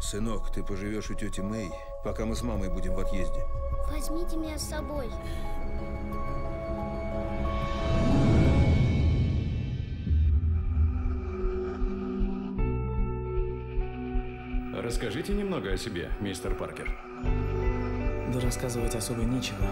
Сынок, ты поживешь у тети Мэй, пока мы с мамой будем в отъезде. Возьмите меня с собой. Расскажите немного о себе, мистер Паркер. Да рассказывать особо нечего.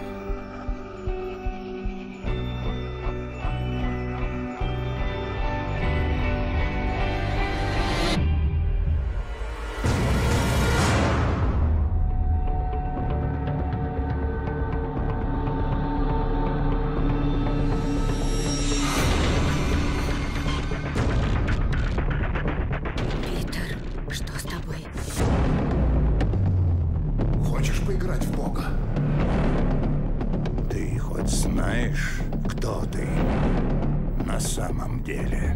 Поиграть в Бога? Ты хоть знаешь, кто ты на самом деле?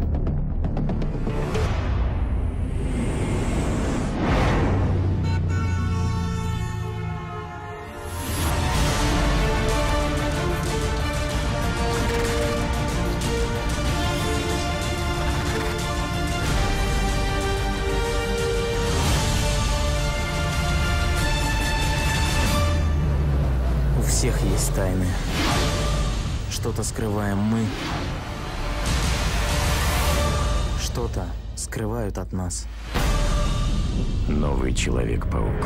Всех есть тайны. Что-то скрываем мы. Что-то скрывают от нас. Новый Человек-паук.